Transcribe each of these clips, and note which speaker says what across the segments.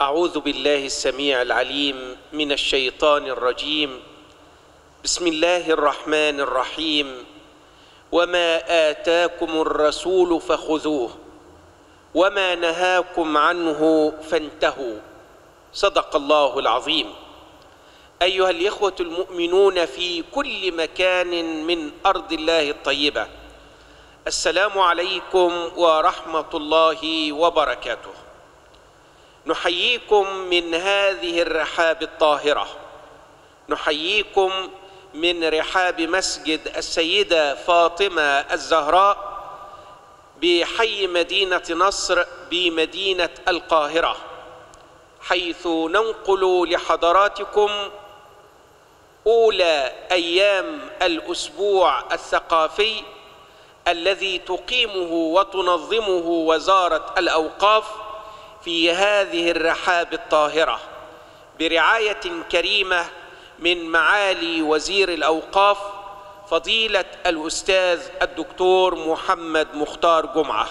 Speaker 1: أعوذ بالله السميع العليم من الشيطان الرجيم. بسم الله الرحمن الرحيم. وما آتاكم الرسول فخذوه وما نهاكم عنه فانتهوا. صدق الله العظيم. أيها الإخوة المؤمنون في كل مكان من أرض الله الطيبة السلام عليكم ورحمة الله وبركاته. نحييكم من هذه الرحاب الطاهرة. نحييكم من رحاب مسجد السيدة فاطمة الزهراء بحي مدينة نصر بمدينة القاهرة. حيث ننقل لحضراتكم أولى أيام الأسبوع الثقافي الذي تقيمه وتنظمه وزارة الأوقاف في هذه الرحاب الطاهرة برعاية كريمة من معالي وزير الأوقاف فضيلة الأستاذ الدكتور محمد مختار جمعة.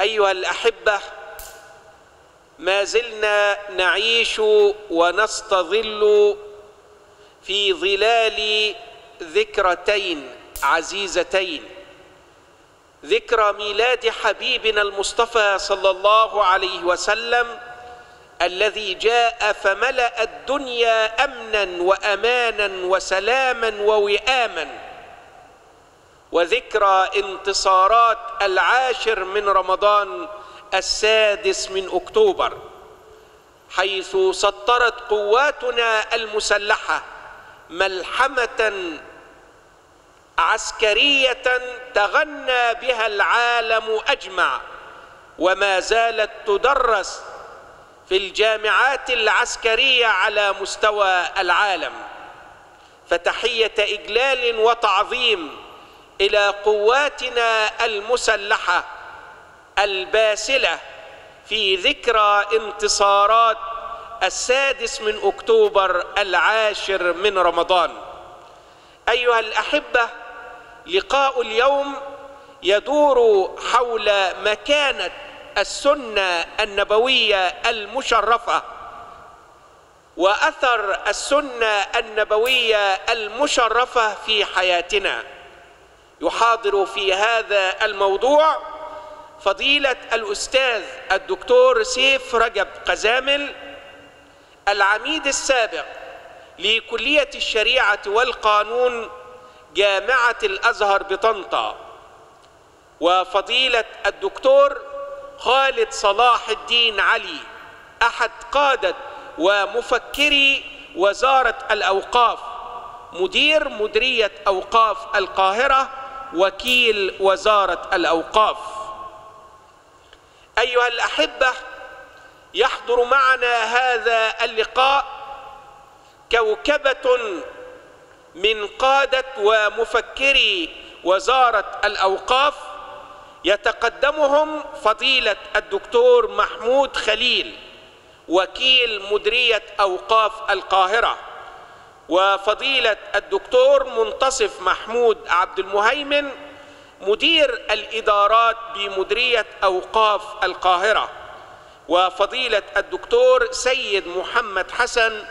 Speaker 1: أيها الأحبة ما زلنا نعيش ونستظل في ظلال ذكرتين عزيزتين. ذكرى ميلاد حبيبنا المصطفى صلى الله عليه وسلم الذي جاء فملأ الدنيا أمنا وأمانا وسلاما ووئاما. وذكرى انتصارات العاشر من رمضان السادس من أكتوبر حيث سطرت قواتنا المسلحة ملحمة عسكرية تغنى بها العالم أجمع وما زالت تدرس في الجامعات العسكرية على مستوى العالم. فتحية إجلال وتعظيم إلى قواتنا المسلحة الباسلة في ذكرى انتصارات السادس من أكتوبر العاشر من رمضان. أيها الأحبة لقاء اليوم يدور حول مكانه السنة النبوية المشرفة وأثر السنة النبوية المشرفة في حياتنا. يحاضر في هذا الموضوع فضيلة الأستاذ الدكتور سيف رجب قزامل العميد السابق لكلية الشريعة والقانون جامعة الأزهر بطنطا وفضيلة الدكتور خالد صلاح الدين علي أحد قادة ومفكري وزارة الأوقاف مدير مديرية أوقاف القاهرة وكيل وزارة الأوقاف. أيها الأحبة يحضر معنا هذا اللقاء كوكبة من قادة ومفكري وزارة الأوقاف يتقدمهم فضيلة الدكتور محمود خليل وكيل مديرية أوقاف القاهرة وفضيلة الدكتور منتصف محمود عبد المهيمن مدير الإدارات بمديرية أوقاف القاهرة وفضيلة الدكتور سيد محمد حسن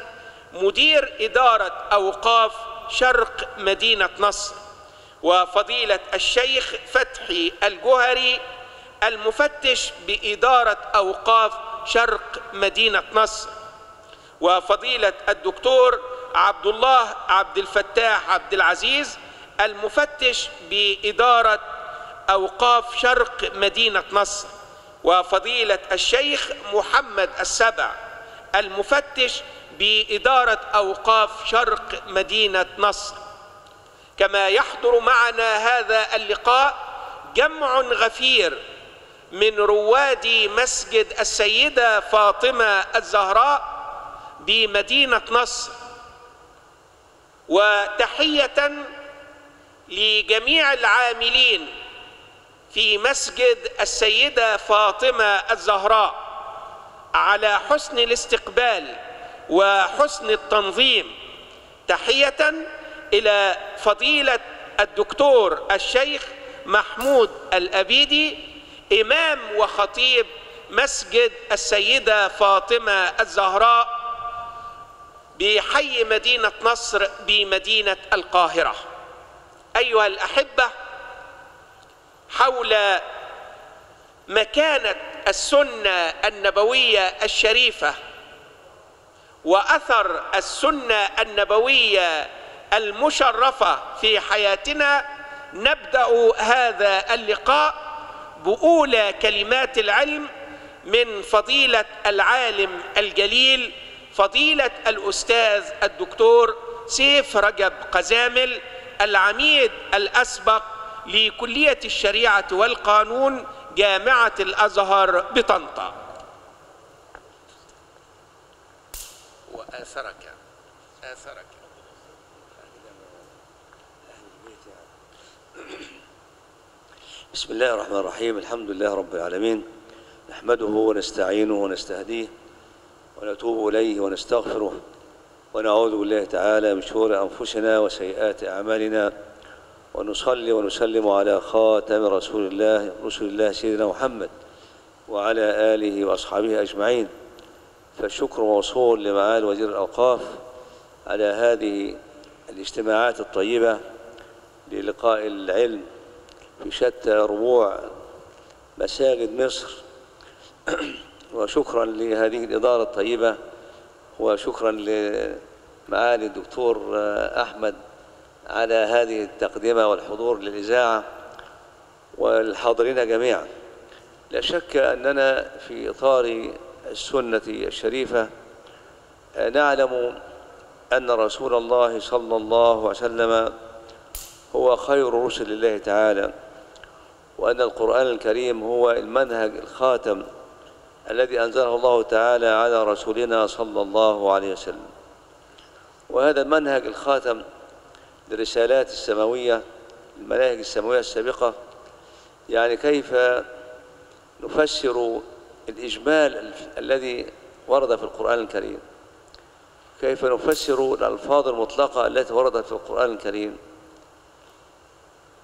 Speaker 1: مدير إدارة أوقاف شرق مدينة نصر وفضيلة الشيخ فتحي الجهري المفتش بإدارة أوقاف شرق مدينة نصر وفضيلة الدكتور عبد الله عبد الفتاح عبد العزيز المفتش بإدارة أوقاف شرق مدينة نصر وفضيلة الشيخ محمد السبع المفتش بإدارة أوقاف شرق مدينة نصر. كما يحضر معنا هذا اللقاء جمع غفير من رواد مسجد السيدة فاطمة الزهراء بمدينة نصر. وتحية لجميع العاملين في مسجد السيدة فاطمة الزهراء على حسن الاستقبال. وحسن التنظيم تحية إلى فضيلة الدكتور الشيخ محمود الأبيدي إمام وخطيب مسجد السيدة فاطمة الزهراء بحي مدينة نصر بمدينة القاهرة. أيها الأحبة حول مكانة السنة النبوية الشريفة وأثر السنة النبوية المشرفة في حياتنا نبدأ هذا اللقاء بأولى كلمات العلم من فضيلة العالم الجليل فضيلة الأستاذ الدكتور سيف رجب قزامل العميد الأسبق لكلية الشريعة والقانون جامعة الأزهر بطنطا. وآثرك آثرك.
Speaker 2: بسم الله الرحمن الرحيم. الحمد لله رب العالمين. نحمده ونستعينه ونستهديه ونتوب إليه ونستغفره ونعوذ بالله تعالى من شرور أنفسنا وسيئات أعمالنا. ونصلي ونسلم على خاتم رسول الله رسول الله سيدنا محمد وعلى آله وأصحابه أجمعين. فالشكر موصول لمعالي وزير الأوقاف على هذه الاجتماعات الطيبة للقاء العلم في شتى ربوع مساجد مصر. وشكرا لهذه الإدارة الطيبة وشكرا لمعالي الدكتور أحمد على هذه التقدمة والحضور للإذاعة والحاضرين جميعا. لا شك أننا في إطار السنة الشريفة نعلم أن رسول الله صلى الله عليه وسلم هو خير رسل الله تعالى وأن القرآن الكريم هو المنهج الخاتم الذي أنزله الله تعالى على رسولنا صلى الله عليه وسلم. وهذا المنهج الخاتم للرسالات السماوية المناهج السماوية السابقة يعني كيف نفسر الإجمال الذي ورد في القرآن الكريم. كيف نفسر الألفاظ المطلقة التي وردت في القرآن الكريم؟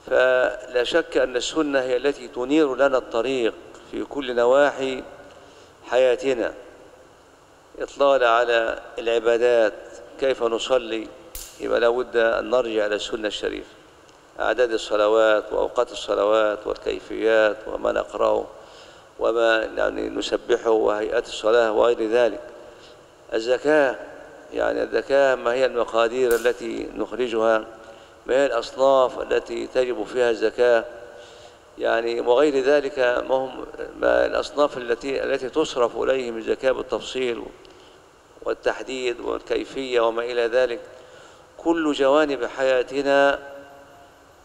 Speaker 2: فلا شك أن السنة هي التي تنير لنا الطريق في كل نواحي حياتنا. إطلال على العبادات كيف نصلي؟ يبقى لابد أن نرجع إلى السنة الشريفة. أعداد الصلوات وأوقات الصلوات والكيفيات وما نقرأه. وما يعني نسبحه وهيئات الصلاة وغير ذلك. الزكاة يعني الزكاة ما هي المقادير التي نخرجها ما هي الأصناف التي تجب فيها الزكاة؟ يعني وغير ذلك ما هم ما الأصناف التي التي تصرف إليهم الزكاة بالتفصيل والتحديد والكيفية وما إلى ذلك. كل جوانب حياتنا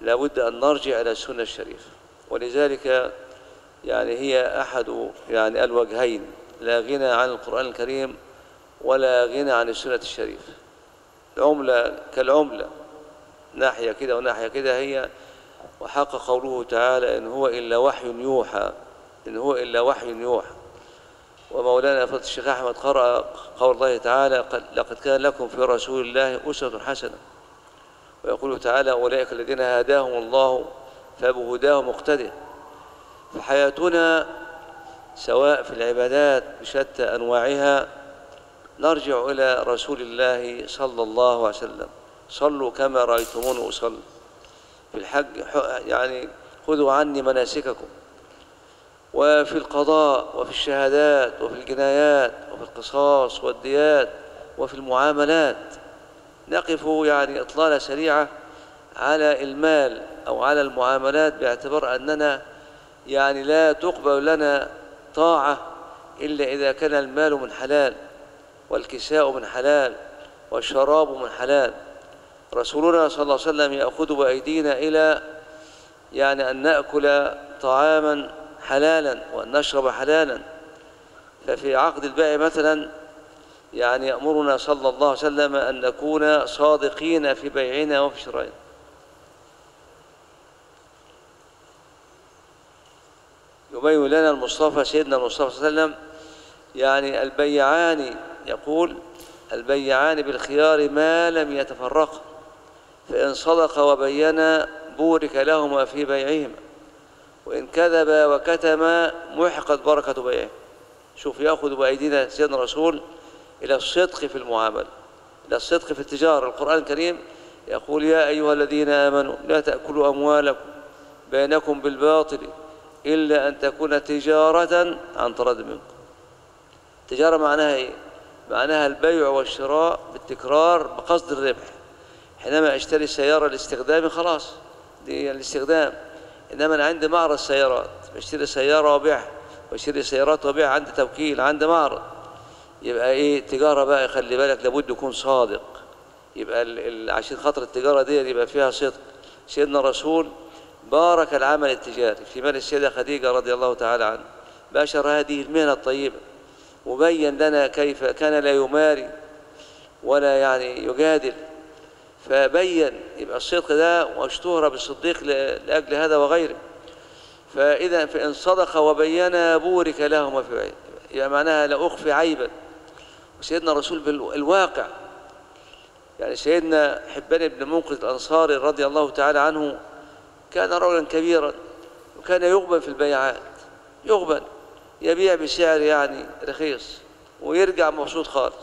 Speaker 2: لابد أن نرجع إلى السنة الشريفة. ولذلك يعني هي أحد يعني الوجهين لا غنى عن القرآن الكريم ولا غنى عن السنة الشريفة العملة كالعملة ناحية كده وناحية كده هي وحق قوله تعالى إن هو إلا وحي يوحى إن هو إلا وحي يوحى. ومولانا فضل الشيخ أحمد قرأ قول الله تعالى لقد كان لكم في رسول الله أسوة حسنة. ويقول تعالى أولئك الذين هداهم الله فبهداه مقتدئ فحياتنا سواء في العبادات بشتى أنواعها نرجع إلى رسول الله صلى الله عليه وسلم. صلوا كما رأيتموني أصلي. في الحج يعني خذوا عني مناسككم. وفي القضاء وفي الشهادات وفي الجنايات وفي القصاص والديات وفي المعاملات. نقف يعني إطلالة سريعة على المال أو على المعاملات باعتبار أننا يعني لا تقبل لنا طاعة إلا إذا كان المال من حلال والكساء من حلال والشراب من حلال. رسولنا صلى الله عليه وسلم يأخذ بأيدينا إلى يعني أن نأكل طعاما حلالا وأن نشرب حلالا. ففي عقد البيع مثلا يعني يأمرنا صلى الله عليه وسلم أن نكون صادقين في بيعنا وفي شرائنا. يبين لنا المصطفى سيدنا المصطفى صلى الله عليه وسلم يعني البيعان يقول البيعان بالخيار ما لم يتفرقا فإن صدق وبينا بورك لهما في بيعهما وإن كذب وكتم محقت بركة بيعه. شوف يأخذ بأيدينا سيدنا الرسول إلى الصدق في المعاملة إلى الصدق في التجارة. القرآن الكريم يقول يا أيها الذين آمنوا لا تأكلوا أموالكم بينكم بالباطل إلا أن تكون تجارة عن تراد منكم. التجاره معناها إيه؟ معناها البيع والشراء بالتكرار بقصد الربح. حينما اشتري سياره لاستخدامي خلاص دي الاستخدام. إنما أنا عندي معرض سيارات بشتري سيارة وأبيعها بشتري سيارات وأبيعها عندي توكيل عندي معرض. يبقى إيه؟ تجاره بقى خلي بالك لابد يكون صادق. يبقى عشان خاطر التجارة دي يبقى فيها صدق. سيدنا الرسول بارك العمل التجاري في مال السيدة خديجة رضي الله تعالى عنها. باشر هذه المهنة الطيبة. وبين لنا كيف كان لا يماري ولا يعني يجادل. فبين يبقى الصدق ده واشتهر بالصديق ل- لأجل هذا وغيره. فإذا فإن صدق وبين بورك لهما في عيب يعني معناها لا أخفي عيبا. وسيدنا الرسول بالواقع. يعني سيدنا حبان بن منقذ الأنصاري رضي الله تعالى عنه كان رجلا كبيرا وكان يغبن في البيعات يغبن يبيع بسعر يعني رخيص ويرجع مبسوط خالص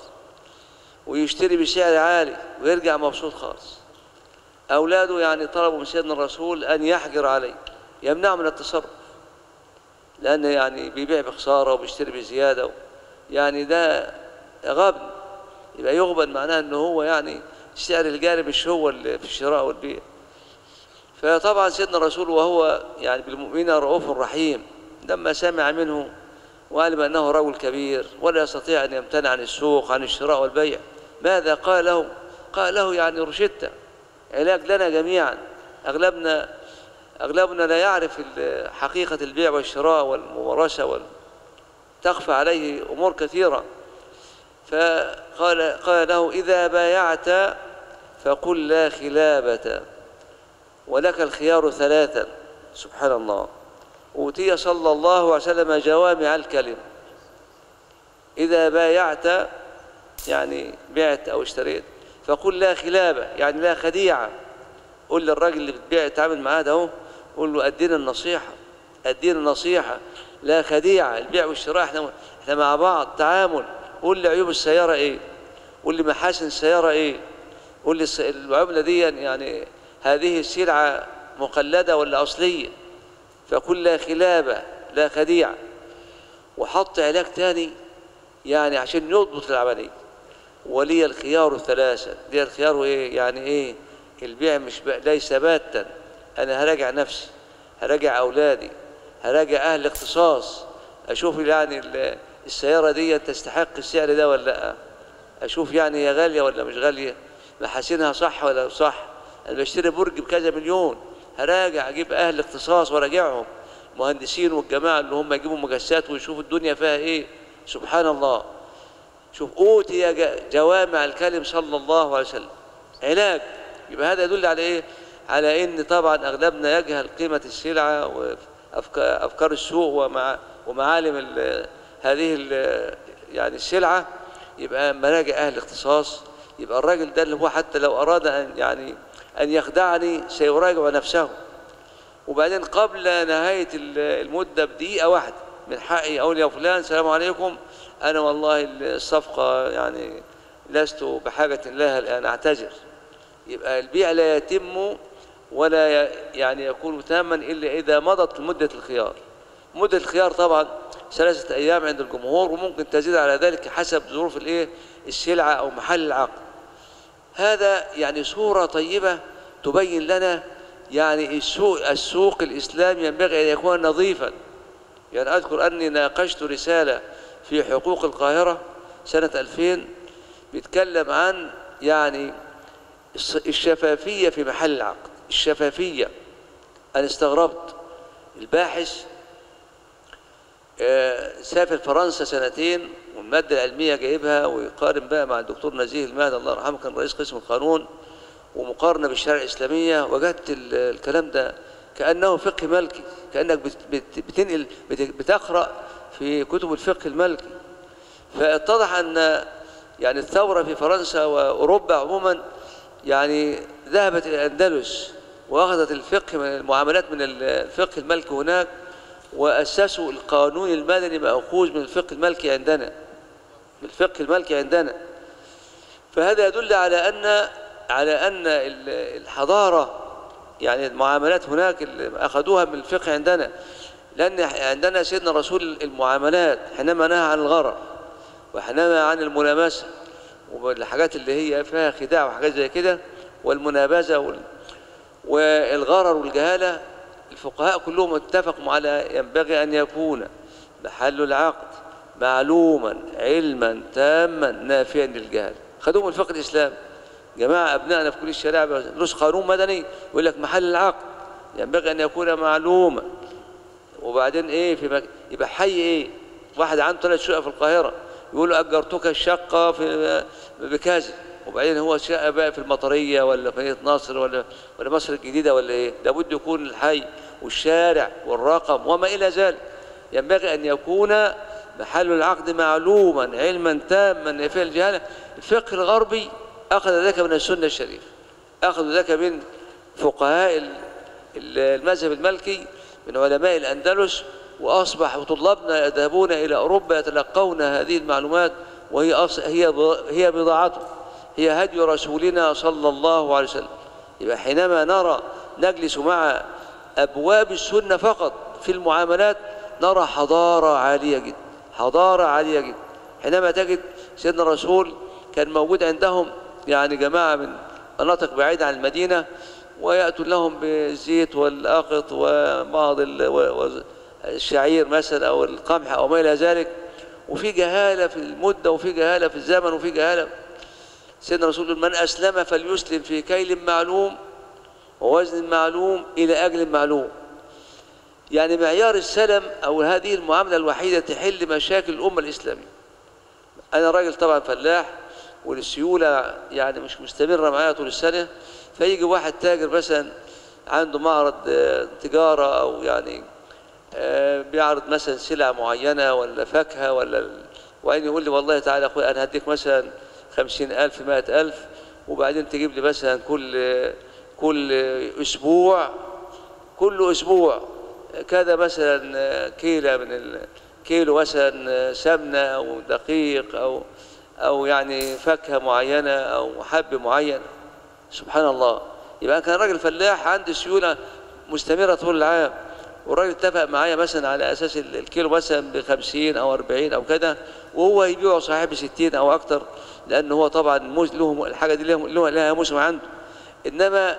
Speaker 2: ويشتري بسعر عالي ويرجع مبسوط خالص. أولاده يعني طلبوا من سيدنا الرسول أن يحجر عليه يمنعه من التصرف لأن يعني بيبيع بخسارة وبيشتري بزيادة يعني ده غبن. يبقى يغبن معناه أنه هو يعني السعر الجاري مش هو اللي في الشراء والبيع. فطبعا سيدنا الرسول وهو يعني بالمؤمنين رؤوف رحيم لما سمع منه وعلم أنه رجل كبير ولا يستطيع أن يمتنع عن السوق عن الشراء والبيع ماذا قال له قال له يعني رشدت علاج لنا جميعا أغلبنا أغلبنا لا يعرف حقيقة البيع والشراء والممارسة وال... تخفى عليه أمور كثيرة. فقال قال له إذا بايعت فقل لا خلابة. ولك الخيار ثلاثا. سبحان الله. أوتي صلى الله عليه وسلم جوامع الكلم. إذا بايعت يعني بعت أو اشتريت فقل لا خلابة يعني لا خديعة. قول للراجل اللي بتبيع تعامل معاه ده أهو قول له أدينا النصيحة أدينا النصيحة. لا خديعة البيع والشراء إحنا إحنا مع بعض تعامل. قول لي عيوب السيارة إيه؟ قول لي محاسن السيارة إيه؟ قول لي العملة دي يعني هذه السلعة مقلدة ولا أصلية؟ فقل لا خلابة لا خديعة. وحط علاج تاني يعني عشان يضبط العملية. ولي الخيار الثلاثة. لي الخيار إيه؟ يعني إيه؟ البيع مش ب... ليس باتا. أنا هراجع نفسي هراجع أولادي هراجع أهل الاختصاص. أشوف يعني ال- السيارة دي تستحق السعر ده ولا لأ؟ أشوف يعني هي غالية ولا مش غالية؟ محاسنها صح ولا صح؟ بشتري برج بكذا مليون هراجع أجيب أهل الاختصاص وراجعهم مهندسين والجماعة اللي هم يجيبوا مجسات ويشوفوا الدنيا فيها إيه؟ سبحان الله شوف أوتي ج- جوامع الكلم صلى الله عليه وسلم. علاج يبقى هذا يدل على إيه؟ على إن طبعا أغلبنا يجهل قيمة السلعة وأفكار أفكار السوق ومع ومعالم ال هذه يعني السلعة. يبقى مراجع أهل الاختصاص يبقى الراجل ده اللي هو حتى لو أراد أن يعني أن يخدعني سيراجع نفسه. وبعدين قبل نهاية ال- المدة بدقيقة واحدة من حقي أقول يا فلان السلام عليكم أنا والله الصفقة يعني لست بحاجة لها الآن أعتذر. يبقى البيع لا يتم ولا يعني يكون تاما إلا إذا مضت مدة الخيار. مدة الخيار طبعا ثلاثة أيام عند الجمهور وممكن تزيد على ذلك حسب ظروف الإيه؟ السلعة أو محل العقد. هذا يعني صورة طيبة تبين لنا يعني السوق, السوق الإسلامي ينبغي أن يكون نظيفا. يعني أذكر أني ناقشت رسالة في حقوق القاهرة سنة 2000 بيتكلم عن يعني الشفافية في محل العقد الشفافية. أنا استغربت. الباحث سافر فرنسا سنتين والمادة العلمية جايبها ويقارن بقى مع الدكتور نزيه المهدي الله يرحمه كان رئيس قسم القانون ومقارنة بالشريعة الإسلامية. وجدت ال- الكلام ده كأنه فقه ملكي كأنك بت- بت- بتنقل بت- بتقرأ في كتب الفقه الملكي. فاتضح أن يعني الثورة في فرنسا وأوروبا عموما يعني ذهبت إلى الأندلس وأخذت الفقه من المعاملات من الفقه الملكي هناك. وأسسوا القانون المدني مأخوذ من الفقه الملكي عندنا من الفقه الملكي عندنا. فهذا يدل على أن على أن ال- الحضارة يعني المعاملات هناك أخذوها من الفقه عندنا. لأن عندنا سيدنا رسول المعاملات حينما نهى عن الغرر وحينما عن الملامسة والحاجات اللي هي فيها خداع وحاجات زي كده والمنابذة وال... والغرر والجهالة الفقهاء كلهم اتفقوا على ينبغي أن يكون محل العقد معلوما علما تاما نافيا للجهل. خدوه من الفقه الإسلامي جماعة أبنائنا في كل الشريعة بيدرس قانون مدني يقول لك محل العقد ينبغي أن يكون معلوما. وبعدين إيه في مك... يبقى حي إيه؟ واحد عنده ثلاث شقق في القاهرة يقول له أجرتك الشقة في بكذا. وبعدين هو شقة بقى في المطرية ولا في نصر ولا ولا مصر الجديدة ولا إيه لابد يكون الحي والشارع والرقم وما إلى ذلك ينبغي أن يكون محل العقد معلوما علما تاما نافيا الجهالة الفقه الغربي أخذ ذلك من السنة الشريفة أخذ ذلك من فقهاء ال- ال- المذهب المالكي من علماء الأندلس وأصبح طلابنا يذهبون إلى أوروبا يتلقون هذه المعلومات وهي. هي. هي بضاعته هي هدي رسولنا صلى الله عليه وسلم. يبقى حينما نرى نجلس مع أبواب السنة فقط في المعاملات نرى حضارة عالية جدا حضارة عالية جدا. حينما تجد سيدنا الرسول كان موجود عندهم يعني جماعة من مناطق بعيدة عن المدينة ويأتوا لهم بالزيت والأقط وبعض الشعير مثلا أو القمح أو ما إلى ذلك. وفي جهالة في المدة وفي جهالة في الزمن وفي جهالة سيدنا يقول من أسلم فليسلم في كيل معلوم ووزن معلوم إلى أجل معلوم. يعني معيار السلم أو هذه المعاملة الوحيدة تحل مشاكل الأمة الإسلامية. أنا راجل طبعا فلاح والسيولة يعني مش مستمرة معايا طول السنة فيجي واحد تاجر مثلا عنده معرض آه، تجارة أو يعني آه، بيعرض مثلا سلع معينة ولا فاكهة ولا وبعدين يقول لي والله تعالى أخوي أنا هديك مثلا خمسين ألف مائة ألف وبعدين تجيب لي مثلا كل كل أسبوع كل أسبوع كذا مثلا كيلة من. كيلو مثلا سمنة أو دقيق أو أو يعني فاكهة معينة أو حب معين سبحان الله يبقى كان راجل فلاح عنده سيولة مستمرة طول العام والراجل اتفق معايا مثلا على أساس ال- الكيلو مثلا ب 50 أو 40 أو كده وهو يبيعه صاحب 60 أو أكتر لأن هو طبعا موز له الحاجة دي لها له- لها موسم عنده. إنما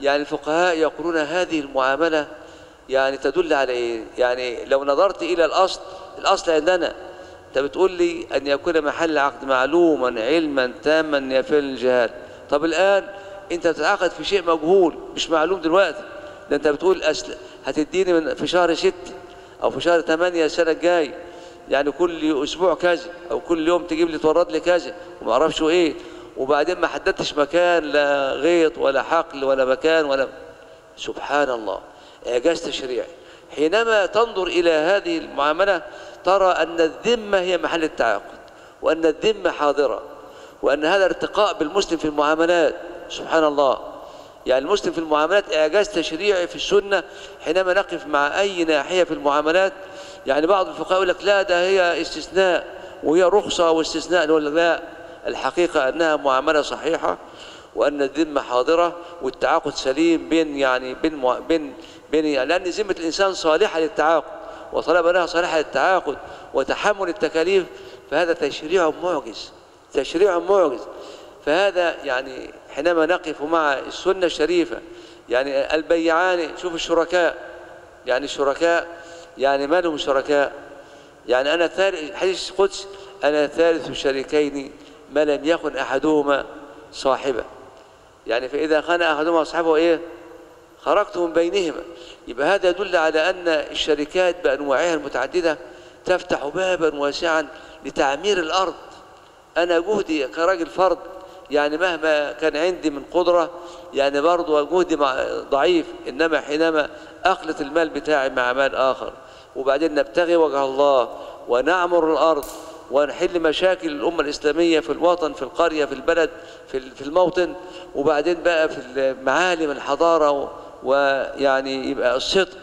Speaker 2: يعني الفقهاء يقولون هذه المعاملة يعني تدل على إيه؟ يعني لو نظرت إلى الأصل الأصل عندنا. أنت بتقول لي أن يكون محل عقد معلوما علما تاما نافيا للجهال طب الآن أنت بتتعاقد في شيء مجهول مش معلوم دلوقتي. ده أنت بتقول أسل هتديني من في شهر ستة أو في شهر ثمانية السنة الجاي. يعني كل أسبوع كذا أو كل يوم تجيب لي تورد لي كذا وما أعرفش إيه. وبعدين ما حددتش مكان لا غيط ولا حقل ولا مكان ولا سبحان الله إعجاز تشريعي. حينما تنظر إلى هذه المعاملة ترى أن الذمة هي محل التعاقد وأن الذمة حاضرة وأن هذا ارتقاء بالمسلم في المعاملات. سبحان الله يعني المسلم في المعاملات إعجاز تشريعي في السنة حينما نقف مع أي ناحية في المعاملات يعني بعض الفقهاء يقول لك لا ده هي استثناء وهي رخصة واستثناء. نقول لا الحقيقة أنها معاملة صحيحة وأن الذمة حاضرة والتعاقد سليم بين يعني بين بين بين يعني لأن ذمة الإنسان صالحة للتعاقد وطالما أنها صالحة للتعاقد وتحمل التكاليف فهذا تشريع معجز تشريع معجز. فهذا يعني حينما نقف مع السنة الشريفة يعني البيعان شوف الشركاء يعني الشركاء يعني ما لهم شركاء. يعني أنا ثالث حديث القدس أنا ثالث شريكين ما لم يكن أحدهما صاحبه يعني فإذا خان أحدهما صاحبه إيه؟ خرجت من بينهما. يبقى هذا يدل على أن الشركات بأنواعها المتعددة تفتح بابا واسعا لتعمير الأرض. أنا جهدي كراجل فرد يعني مهما كان عندي من قدرة يعني برضه جهدي ضعيف. إنما حينما أخلط المال بتاعي مع مال آخر. وبعدين نبتغي وجه الله ونعمر الأرض ونحل مشاكل الأمة الإسلامية في الوطن في القرية في البلد في في الموطن وبعدين بقى في معالم الحضارة ويعني يبقى الصدق.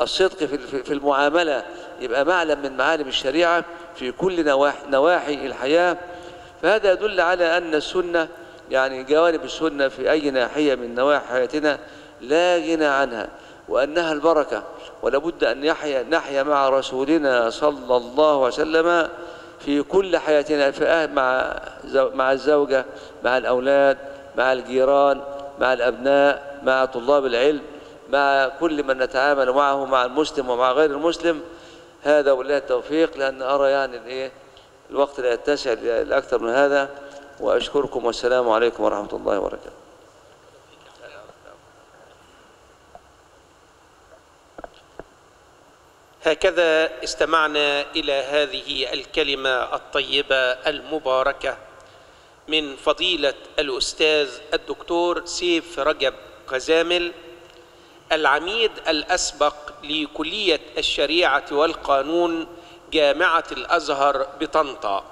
Speaker 2: الصدق في المعاملة يبقى معلم من معالم الشريعة في كل نواحي, نواحي الحياة. فهذا يدل على أن السنة يعني جوانب السنة في أي ناحية من نواحي حياتنا لا غنى عنها. وأنها البركة. ولابد أن يحيا نحيا مع رسولنا صلى الله عليه وسلم في كل حياتنا في أهل مع مع الزوجة مع الأولاد مع الجيران مع الأبناء مع طلاب العلم مع كل من نتعامل معه مع المسلم ومع غير المسلم. هذا والله التوفيق لأن أرى يعني الإيه الوقت لا يتسع لأكثر من هذا. وأشكركم والسلام عليكم ورحمة الله وبركاته.
Speaker 1: هكذا استمعنا إلى هذه الكلمة الطيبة المباركة من فضيلة الأستاذ الدكتور سيف رجب قزامل العميد الأسبق لكلية الشريعة والقانون جامعة الأزهر بطنطا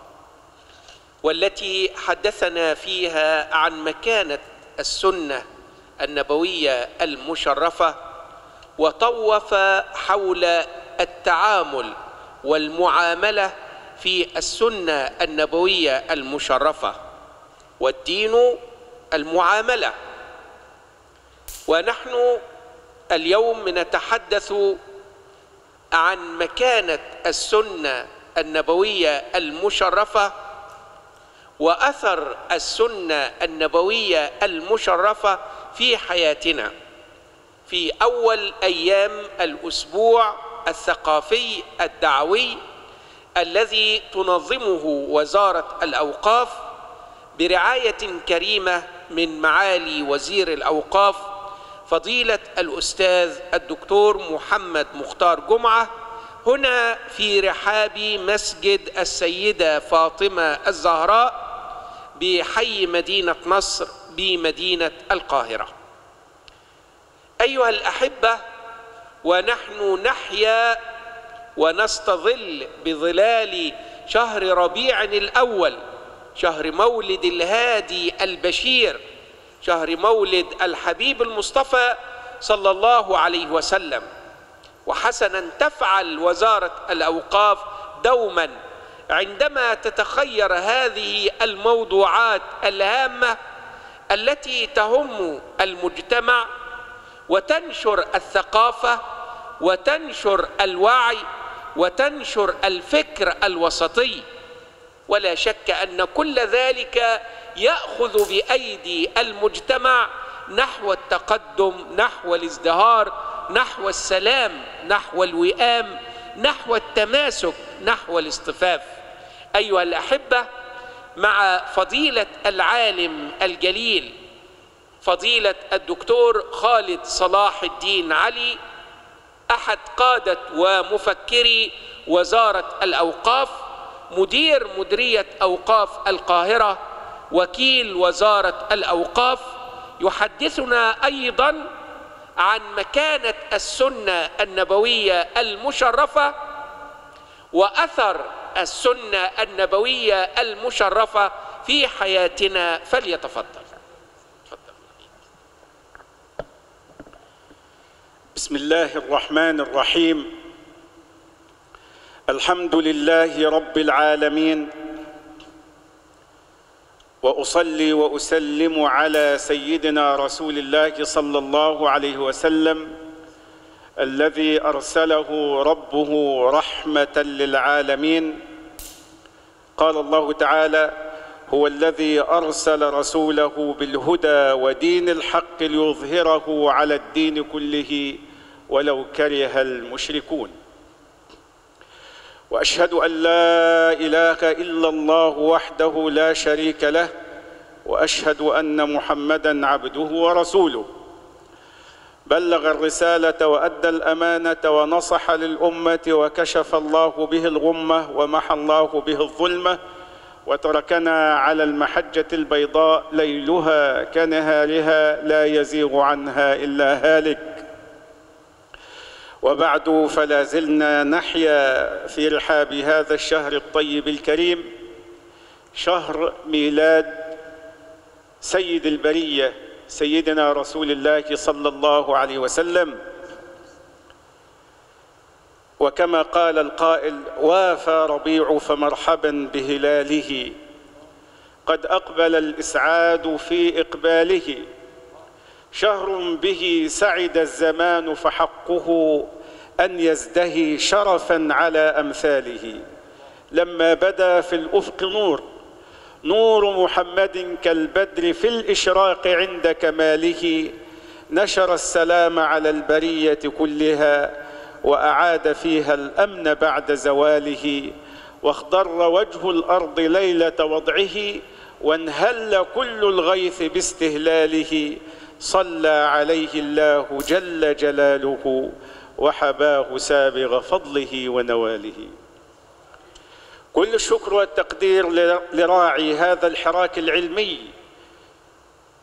Speaker 1: والتي حدثنا فيها عن مكانة السنة النبوية المشرفة وطوف حول التعامل والمعاملة في السنة النبوية المشرفة والدين المعاملة. ونحن اليوم نتحدث عن مكانة السنة النبوية المشرفة وأثر السنة النبوية المشرفة في حياتنا. في أول أيام الأسبوع الثقافي الدعوي الذي تنظمه وزارة الأوقاف برعاية كريمة من معالي وزير الأوقاف فضيلة الأستاذ الدكتور محمد مختار جمعة هنا في رحاب مسجد السيدة فاطمة الزهراء بحي مدينة نصر بمدينة القاهرة. أيها الأحبة ونحن نحيا ونستظل بظلال شهر ربيع الأول شهر مولد الهادي البشير شهر مولد الحبيب المصطفى صلى الله عليه وسلم. وحسنا تفعل وزارة الأوقاف دوما عندما تتخير هذه الموضوعات الهامة التي تهم المجتمع وتنشر الثقافة وتنشر الوعي وتنشر الفكر الوسطي. ولا شك أن كل ذلك يأخذ بأيدي المجتمع نحو التقدم نحو الازدهار نحو السلام نحو الوئام نحو التماسك نحو الاصطفاف. أيها الأحبة مع فضيلة العالم الجليل فضيلة الدكتور خالد صلاح الدين علي أحد قادة ومفكري وزارة الأوقاف مدير مديرية أوقاف القاهرة وكيل وزارة الأوقاف. يحدثنا أيضا عن مكانة السنة النبوية المشرفة وأثر السنة النبوية المشرفة في حياتنا. فليتفضل.
Speaker 3: بسم الله الرحمن الرحيم. الحمد لله رب العالمين. وأصلي وأسلم على سيدنا رسول الله صلى الله عليه وسلم الذي أرسله ربه رحمة للعالمين. قال الله تعالى هو الذي أرسل رسوله بالهدى ودين الحق ليظهره على الدين كله ولو كره المشركون. وأشهد أن لا إله إلا الله وحده لا شريك له وأشهد أن محمدا عبده ورسوله. بلغ الرسالة وأدى الأمانة ونصح للأمة وكشف الله به الغمة ومحى الله به الظلمة وتركنا على المحجة البيضاء ليلها كنهارها لا يزيغ عنها إلا هالك. وبعد فلا زلنا نحيا في رحاب هذا الشهر الطيب الكريم شهر ميلاد سيد البرية سيدنا رسول الله صلى الله عليه وسلم. وكما قال القائل وافى ربيع فمرحبا بهلاله قد أقبل الإسعاد في إقباله. شهر به سعد الزمان فحقه أن يزدهي شرفا على أمثاله. لما بدا في الأفق نور نور محمد كالبدر في الإشراق عند كماله نشر السلام على البرية كلها وأعاد فيها الأمن بعد زواله واخضر وجه الأرض ليلة وضعه وانهل كل الغيث باستهلاله صلى عليه الله جل جلاله وحباه سابغ فضله ونواله. كل الشكر والتقدير لراعي هذا الحراك العلمي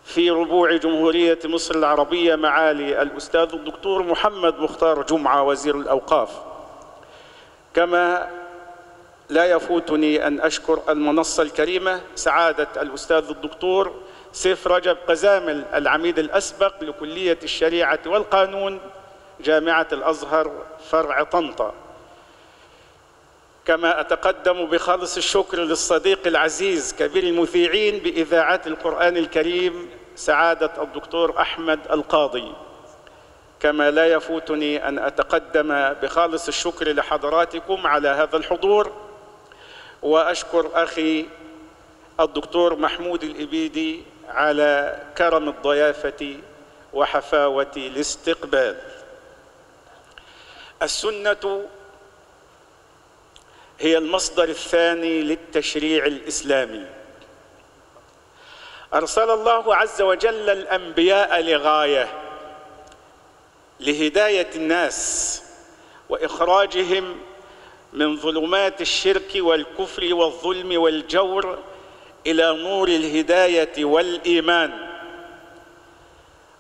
Speaker 3: في ربوع جمهورية مصر العربية معالي الأستاذ الدكتور محمد مختار جمعة وزير الأوقاف. كما لا يفوتني أن أشكر المنصة الكريمة سعادة الأستاذ الدكتور سيف رجب قزامل العميد الأسبق لكلية الشريعة والقانون جامعة الأزهر فرع طنطا. كما أتقدم بخالص الشكر للصديق العزيز كبير المذيعين بإذاعة القرآن الكريم سعادة الدكتور أحمد القاضي. كما لا يفوتني أن أتقدم بخالص الشكر لحضراتكم على هذا الحضور وأشكر أخي الدكتور محمود الإبيدي على كرم الضيافة وحفاوة الاستقبال. السنة هي المصدر الثاني للتشريع الإسلامي. أرسل الله عز وجل الأنبياء لغاية لهداية الناس وإخراجهم من ظلمات الشرك والكفر والظلم والجور إلى نور الهداية والإيمان.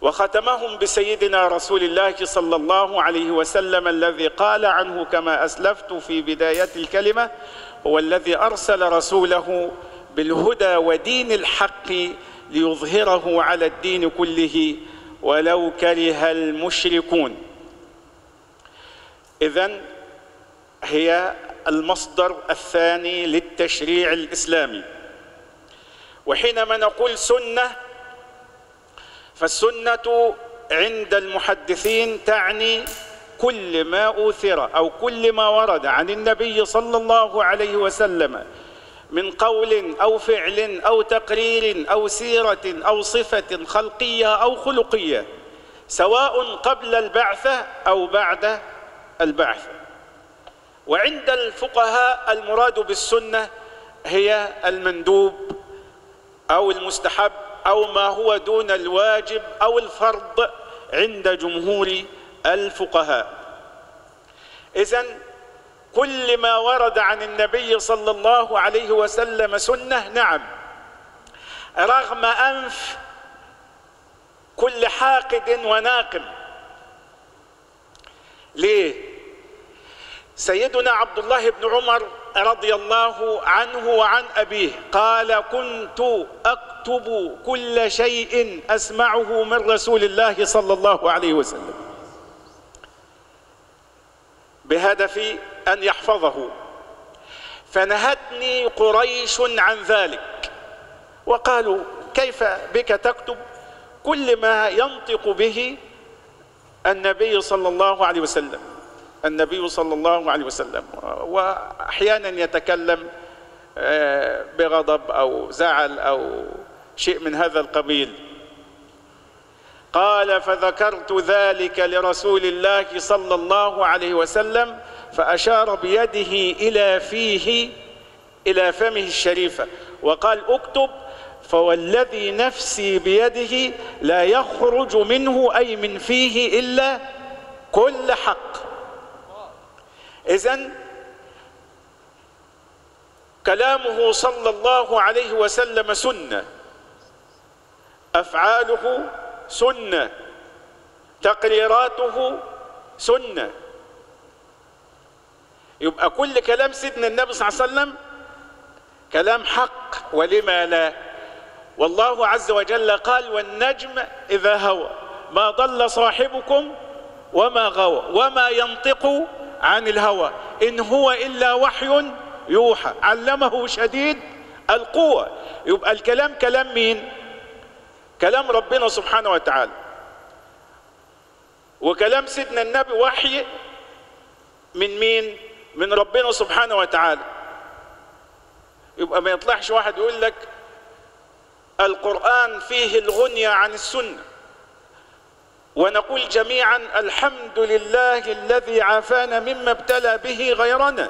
Speaker 3: وختمهم بسيدنا رسول الله صلى الله عليه وسلم الذي قال عنه كما أسلفت في بداية الكلمة هو الذي أرسل رسوله بالهدى ودين الحق ليظهره على الدين كله ولو كره المشركون. اذا هي المصدر الثاني للتشريع الإسلامي. وحينما نقول سنة فالسنة عند المحدثين تعني كل ما أوثر أو كل ما ورد عن النبي صلى الله عليه وسلم من قول أو فعل أو تقرير أو سيرة أو صفة خلقية أو خلقية سواء قبل البعثة أو بعد البعثة. وعند الفقهاء المراد بالسنة هي المندوب أو المستحب أو ما هو دون الواجب أو الفرض عند جمهور الفقهاء. إذا كل ما ورد عن النبي صلى الله عليه وسلم سنة نعم رغم أنف كل حاقد وناقم. ليه؟ سيدنا عبد الله بن عمر رضي الله عنه وعن أبيه قال كنت أكتب كل شيء أسمعه من رسول الله صلى الله عليه وسلم بهدف أن يحفظه. فنهتني قريش عن ذلك وقالوا كيف بك تكتب كل ما ينطق به النبي صلى الله عليه وسلم؟ النبي صلى الله عليه وسلم. وأحيانا يتكلم بغضب أو زعل أو شيء من هذا القبيل. قال فذكرت ذلك لرسول الله صلى الله عليه وسلم فأشار بيده إلى فيه إلى فمه الشريفة وقال اكتب فوالذي نفسي بيده لا يخرج منه أي من فيه إلا كل حق. اذا كلامه صلى الله عليه وسلم سنة أفعاله سنة تقريراته سنة. يبقى كل كلام سيدنا النبي صلى الله عليه وسلم كلام حق ولما لا. والله عز وجل قال والنجم إذا هوى ما ضل صاحبكم وما غوى وما ينطق عن الهوى. إن هو إلا وحي يوحى. علمه شديد القوة. يبقى الكلام كلام مين؟ كلام ربنا سبحانه وتعالى. وكلام سيدنا النبي وحي من مين؟ من ربنا سبحانه وتعالى. يبقى ما يطلعش واحد يقول لك القرآن فيه الغنية عن السنة. ونقول جميعا الحمد لله الذي عافانا مما ابتلى به غيرنا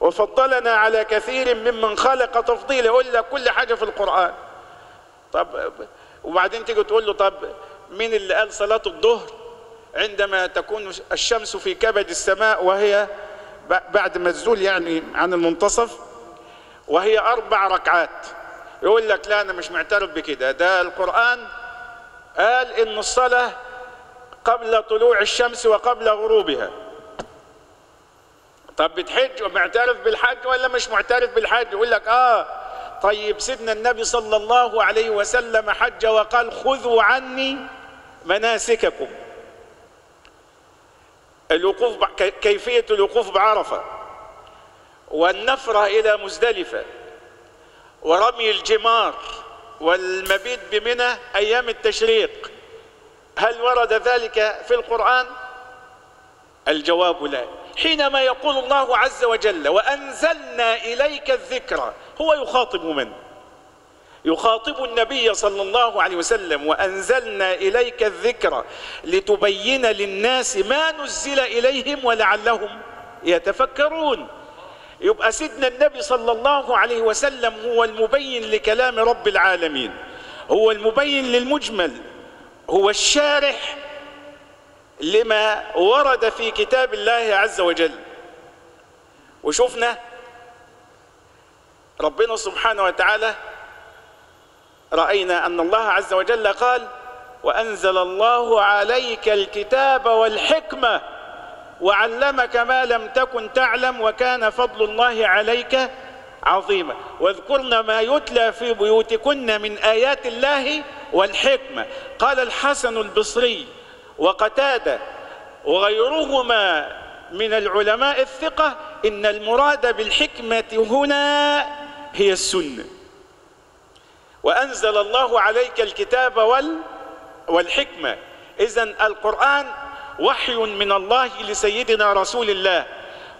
Speaker 3: وفضلنا على كثير ممن خلق تفضيلا يقول لك كل حاجة في القرآن. طب وبعدين تيجي تقول له طب مين اللي قال صلاة الظهر عندما تكون الشمس في كبد السماء وهي بعد ما تزول يعني عن المنتصف وهي أربع ركعات. يقول لك لا أنا مش معترف بكده. ده القرآن قال إن الصلاة قبل طلوع الشمس وقبل غروبها. طب بتحج ومعترف بالحج ولا مش معترف بالحج؟ يقول لك آه. طيب سيدنا النبي صلى الله عليه وسلم حج وقال خذوا عني مناسككم. الوقوف. كيفية الوقوف بعرفة. والنفرة إلى مزدلفة. ورمي الجمار. والمبيت بمنى أيام التشريق هل ورد ذلك في القرآن؟ الجواب لا حينما يقول الله عز وجل وأنزلنا إليك الذكر هو يخاطب من؟ يخاطب النبي صلى الله عليه وسلم وأنزلنا إليك الذكر لتبين للناس ما نزل إليهم ولعلهم يتفكرون يبقى سيدنا النبي صلى الله عليه وسلم هو المبين لكلام رب العالمين. هو المبين للمجمل. هو الشارح لما ورد في كتاب الله عز وجل. وشفنا ربنا سبحانه وتعالى رأينا أن الله عز وجل قال وأنزل الله عليك الكتاب والحكمة وعلمك ما لم تكن تعلم وكان فضل الله عليك عظيما. واذكرن ما يتلى في بيوتكن من آيات الله والحكمة. قال الحسن البصري وقتادة وغيرهما من العلماء الثقة إن المراد بالحكمة هنا هي السنة. وأنزل الله عليك الكتاب وال والحكمة. إذا القرآن وحي من الله لسيدنا رسول الله.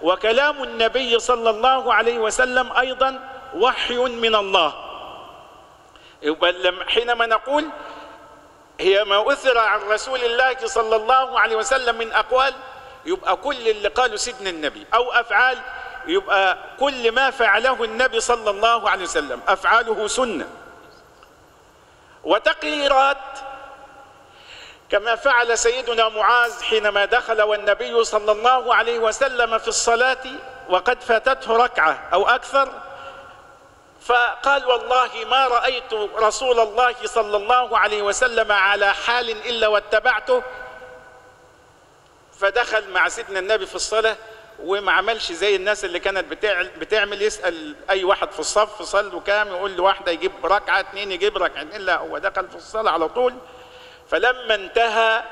Speaker 3: وكلام النبي صلى الله عليه وسلم أيضا وحي من الله. حينما نقول هي ما أثر عن رسول الله صلى الله عليه وسلم من أقوال يبقى كل اللي قاله سيدنا النبي أو أفعال يبقى كل ما فعله النبي صلى الله عليه وسلم أفعاله سنة. وتقريرات كما فعل سيدنا معاذ حينما دخل والنبي صلى الله عليه وسلم في الصلاة وقد فاتته ركعة أو أكثر فقال والله ما رأيت رسول الله صلى الله عليه وسلم على حال إلا واتبعته. فدخل مع سيدنا النبي في الصلاة وما عملش زي الناس اللي كانت بتعمل يسأل أي واحد في الصف صلوا كام يقول له واحدة يجيب ركعة اثنين يجيب ركعتين لا هو دخل في الصلاة على طول. فلما انتهى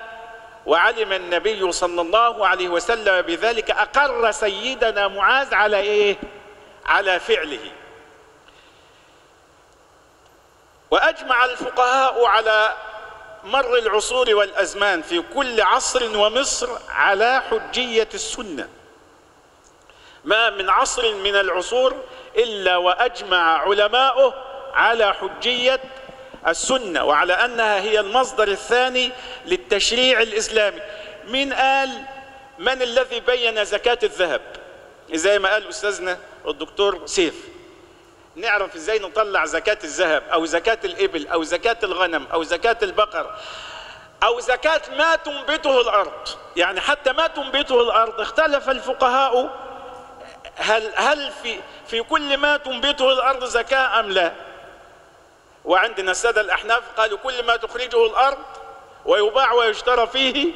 Speaker 3: وعلم النبي صلى الله عليه وسلم بذلك أقر سيدنا معاذ على إيه؟ على فعله وأجمع الفقهاء على مر العصور والأزمان في كل عصر ومصر على حجية السنة ما من عصر من العصور إلا وأجمع علماؤه على حجية السنة وعلى أنها هي المصدر الثاني للتشريع الإسلامي. من قال من الذي بين زكاة الذهب؟ زي ما قال أستاذنا الدكتور سيف. نعرف إزاي نطلع زكاة الذهب أو زكاة الإبل أو زكاة الغنم أو زكاة البقر أو زكاة ما تنبته الأرض. يعني حتى ما تنبته الأرض اختلف الفقهاء هل هل في في كل ما تنبته الأرض زكاة أم لا. وعندنا السادة الأحناف قالوا كل ما تخرجه الأرض ويباع ويشترى فيه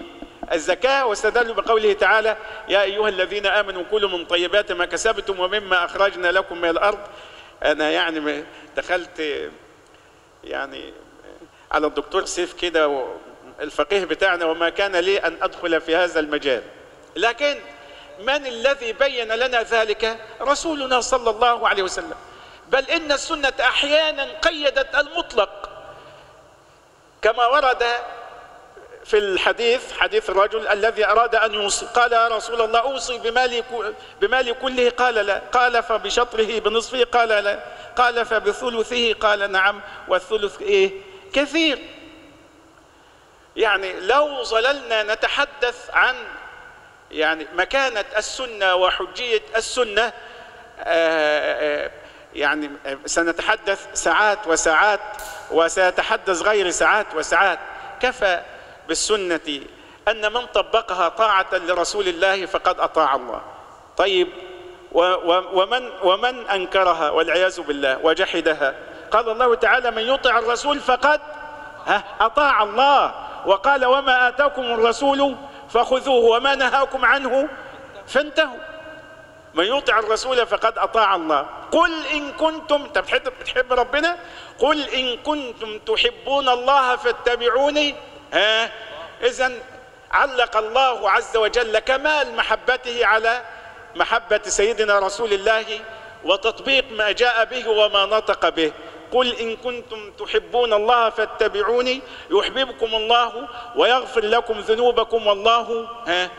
Speaker 3: الزكاة واستدلوا بقوله تعالى يا أيها الذين آمنوا كلوا من طيبات ما كسبتم ومما أخرجنا لكم من الأرض. أنا يعني دخلت يعني على الدكتور سيف كده الفقيه بتاعنا وما كان لي أن أدخل في هذا المجال. لكن من الذي بين لنا ذلك؟ رسولنا صلى الله عليه وسلم. بل إن السنة أحيانا قيدت المطلق. كما ورد في الحديث حديث الرجل الذي أراد أن يوصي قال يا رسول الله أوصي بمالي بمالي كله؟ قال لا. قال فبشطره بنصفه؟ قال لا. قال فبثلثه؟ قال نعم. والثلث إيه؟ كثير. يعني لو ظللنا نتحدث عن يعني مكانة السنة وحجية السنة آه، آه، يعني سنتحدث ساعات وساعات وسيتحدث غير ساعات وساعات. كفى بالسنة أن من طبقها طاعة لرسول الله فقد أطاع الله. طيب ومن ومن أنكرها والعياذ بالله وجحدها؟ قال الله تعالى من يطع الرسول فقد أطاع الله. وقال وما آتاكم الرسول فخذوه وما نهاكم عنه فانتهوا. من يطع الرسول فقد أطاع الله. قل إن كنتم انت بتحب بتحب ربنا؟ قل إن كنتم تحبون الله فاتبعوني. ها؟ اذا علق الله عز وجل كمال محبته على محبة سيدنا رسول الله وتطبيق ما جاء به وما نطق به. قل إن كنتم تحبون الله فاتبعوني. يحببكم الله ويغفر لكم ذنوبكم والله ها؟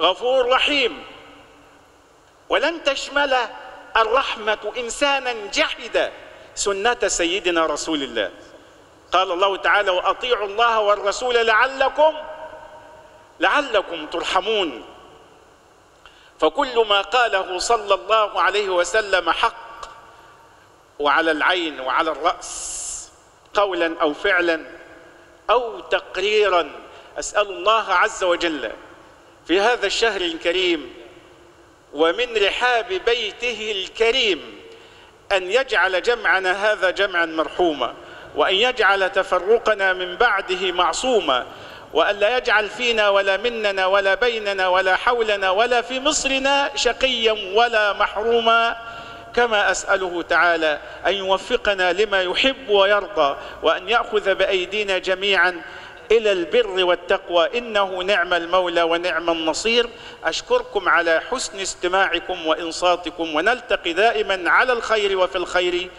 Speaker 3: غفور رحيم. ولن تشمل الرحمة إنسانا جحد سنة سيدنا رسول الله. قال الله تعالى وأطيعوا الله والرسول لعلكم لعلكم ترحمون. فكل ما قاله صلى الله عليه وسلم حق وعلى العين وعلى الرأس قولا أو فعلا أو تقريرا أسأل الله عز وجل في هذا الشهر الكريم ومن رحاب بيته الكريم أن يجعل جمعنا هذا جمعا مرحوما وأن يجعل تفرقنا من بعده معصوما وأن لا يجعل فينا ولا مننا ولا بيننا ولا حولنا ولا في مصرنا شقيا ولا محروما. كما أسأله تعالى أن يوفقنا لما يحب ويرضى وأن يأخذ بأيدينا جميعا إلى البر والتقوى. إنه نعم المولى ونعم النصير. أشكركم على حسن استماعكم وإنصاتكم. ونلتقي دائما على الخير وفي الخير.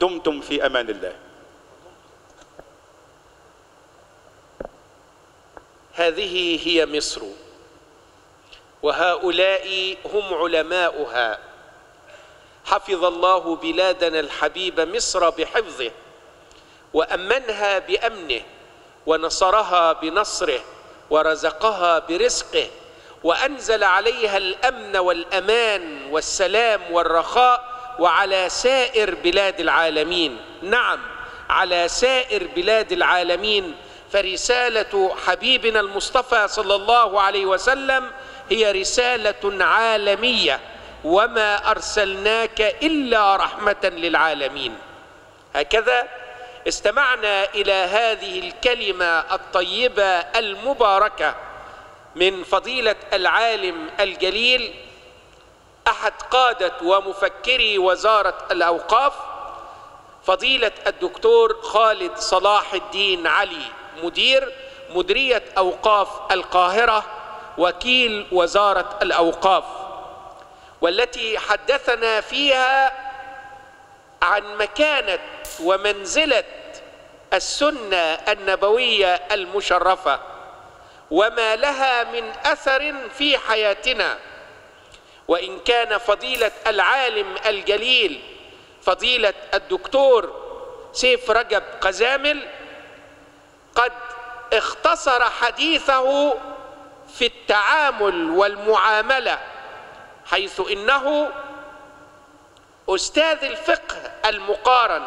Speaker 3: دمتم في أمان الله.
Speaker 1: هذه هي مصر. وهؤلاء هم علماؤها. حفظ الله بلادنا الحبيب مصر بحفظه. وأمنها بأمنه. ونصرها بنصره ورزقها برزقه وأنزل عليها الأمن والأمان والسلام والرخاء وعلى سائر بلاد العالمين. نعم على سائر بلاد العالمين. فرسالة حبيبنا المصطفى صلى الله عليه وسلم هي رسالة عالمية. وما أرسلناك إلا رحمة للعالمين. هكذا استمعنا إلى هذه الكلمة الطيبة المباركة من فضيلة العالم الجليل أحد قادة ومفكري وزارة الأوقاف فضيلة الدكتور خالد صلاح الدين علي مدير مديرية أوقاف القاهرة وكيل وزارة الأوقاف والتي حدثنا فيها عن مكانة ومنزلة السنة النبوية المشرفة وما لها من أثر في حياتنا. وإن كان فضيلة العالم الجليل فضيلة الدكتور سيف رجب قزامل قد اختصر حديثه في التعامل والمعاملة حيث إنه أستاذ الفقه المقارن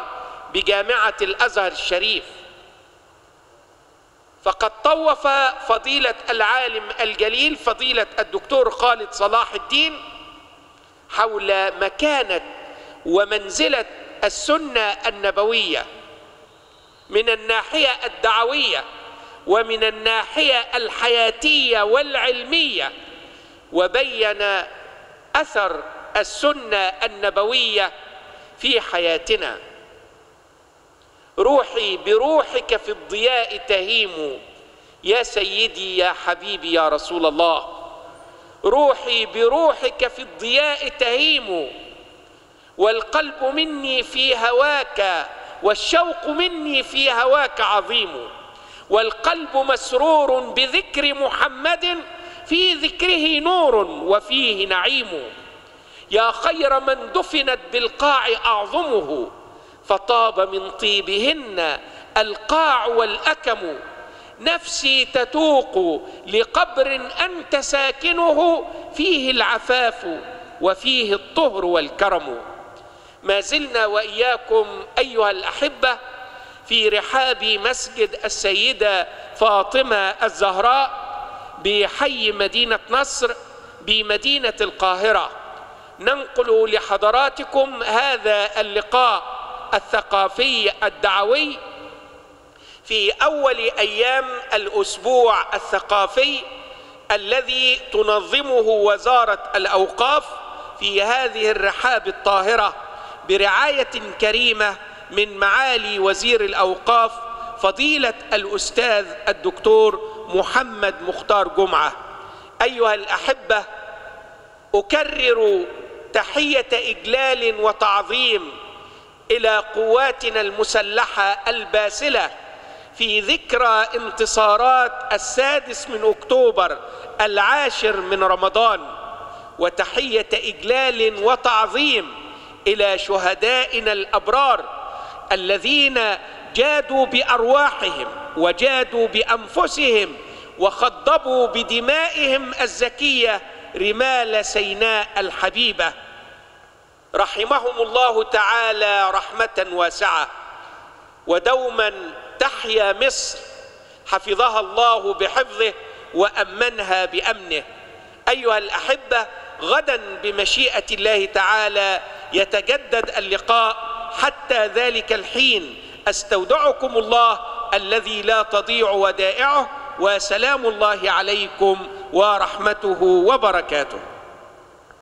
Speaker 1: بجامعة الأزهر الشريف. فقد طوف فضيلة العالم الجليل فضيلة الدكتور خالد صلاح الدين حول مكانة ومنزلة السنة النبوية من الناحية الدعوية ومن الناحية الحياتية والعلمية وبين أثر السنة النبوية في حياتنا. روحي بروحك في الضياء تهيم. يا سيدي يا حبيبي يا رسول الله. روحي بروحك في الضياء تهيم. والقلب مني في هواك والشوق مني في هواك عظيم. والقلب مسرور بذكر محمد في ذكره نور وفيه نعيم. يا خير من دفنت بالقاع أعظمه فطاب من طيبهن القاع والأكم. نفسي تتوق لقبر أنت ساكنه فيه العفاف وفيه الطهر والكرم. ما زلنا وإياكم أيها الأحبة في رحاب مسجد السيدة فاطمة الزهراء بحي مدينة نصر بمدينة القاهرة. ننقل لحضراتكم هذا اللقاء الثقافي الدعوي في أول أيام الأسبوع الثقافي الذي تنظمه وزارة الأوقاف في هذه الرحاب الطاهرة برعاية كريمة من معالي وزير الأوقاف فضيلة الأستاذ الدكتور محمد مختار جمعة. أيها الأحبة أكرر تحية إجلال وتعظيم إلى قواتنا المسلحة الباسلة في ذكرى انتصارات السادس من أكتوبر العاشر من رمضان وتحية إجلال وتعظيم إلى شهدائنا الأبرار الذين جادوا بأرواحهم وجادوا بأنفسهم وخضبوا بدمائهم الزكية رمال سيناء الحبيبة. رحمهم الله تعالى رحمة واسعة ودوما تحيا مصر حفظها الله بحفظه وأمنها بأمنه. أيها الأحبة غدا بمشيئة الله تعالى يتجدد اللقاء. حتى ذلك الحين أستودعكم الله الذي لا تضيع ودائعه وسلام الله عليكم ورحمته وبركاته.